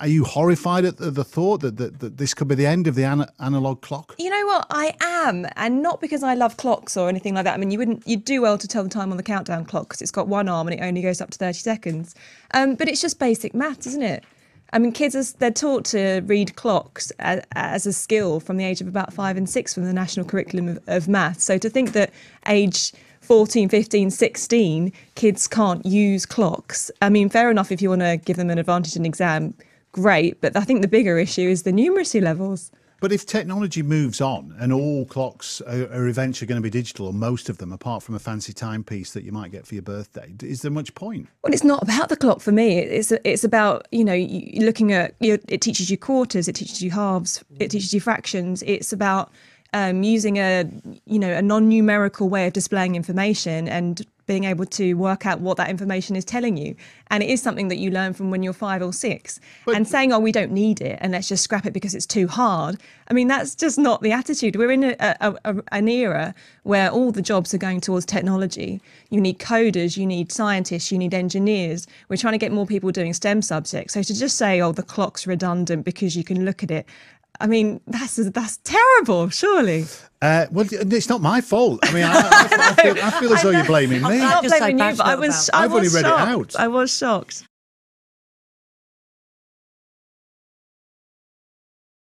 are you horrified at the, thought that, that, that, this could be the end of the ana- analog clock? You know what? I am, and not because I love clocks or anything like that. I mean, you wouldn't, you'd do well to tell the time on the countdown clock because it's got one arm and it only goes up to thirty seconds. Um, but it's just basic maths, isn't it? I mean, kids are, they're taught to read clocks as, as, a skill from the age of about five and six from the national curriculum of, of maths. So to think that age 14, 15, 16, kids can't use clocks. I mean, fair enough if you want to give them an advantage in exam, great. But I think the bigger issue is the numeracy levels. But if technology moves on and all clocks are, are, eventually going to be digital, or most of them, apart from a fancy timepiece that you might get for your birthday, is there much point? Well, it's not about the clock for me. It's it's about you know looking at it teaches you quarters, it teaches you halves, it teaches you fractions. It's about um, using a you know a non-numerical way of displaying information and being able to work out what that information is telling you. And it is something that you learn from when you're five or six. But, and saying, oh, we don't need it and let's just scrap it because it's too hard. I mean, that's just not the attitude. We're in a, a, a, an era where all the jobs are going towards technology. You need coders, you need scientists, you need engineers. We're trying to get more people doing STEM subjects. So to just say, oh, the clock's redundant because you can look at it I mean, that's that's terrible, surely. Uh, well, it's not my fault. I mean, I, I, I feel, I feel as though you're blaming me. I'm not blaming you, but I was, I I've was only read shocked. it out. I was shocked.